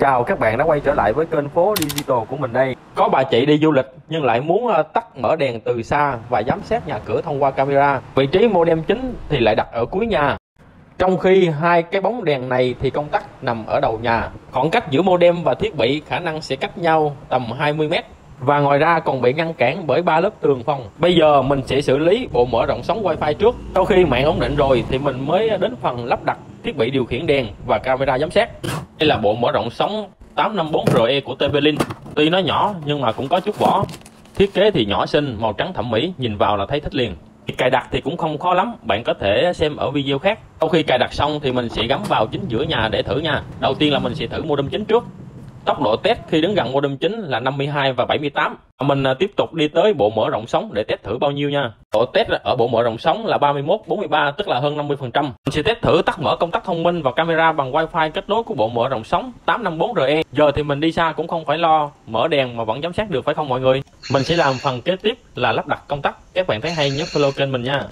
Chào các bạn đã quay trở lại với kênh phố Digital của mình đây. Có bà chị đi du lịch nhưng lại muốn ờ, tắt mở đèn từ xa và giám sát nhà cửa thông qua camera. Vị trí modem chính thì lại đặt ở cuối nhà. Trong khi hai cái bóng đèn này thì công tắc nằm ở đầu nhà. Khoảng cách giữa modem và thiết bị khả năng sẽ cách nhau tầm 20 mét. Và ngoài ra còn bị ngăn cản bởi ba lớp tường phòng. Bây giờ mình sẽ xử lý bộ mở rộng sóng wifi trước. Sau khi mạng ổn định rồi thì mình mới đến phần lắp đặt thiết bị điều khiển đèn và camera giám sát. Đây là bộ mở rộng sóng 854RE của TP-Link. Tuy nó nhỏ nhưng mà cũng có chút vỏ. Thiết kế thì nhỏ xinh, màu trắng thẩm mỹ, nhìn vào là thấy thích liền. Cài đặt thì cũng không khó lắm, bạn có thể xem ở video khác. Sau khi cài đặt xong thì mình sẽ gắn vào chính giữa nhà để thử nha. Đầu tiên là mình sẽ thử modem chính trước. Tốc độ test khi đứng gần modem chính là 52 và 78. Mình à, tiếp tục đi tới bộ mở rộng sóng để test thử bao nhiêu nha. Độ test ở bộ mở rộng sóng là 31 43 tức là hơn 50%. Mình sẽ test thử tắt mở công tắc thông minh và camera bằng wifi kết nối của bộ mở rộng sóng 854RE. Giờ thì mình đi xa cũng không phải lo, mở đèn mà vẫn giám sát được, phải không mọi người? Mình sẽ làm phần kế tiếp là lắp đặt công tắc. Các bạn thấy hay nhớ follow kênh mình nha.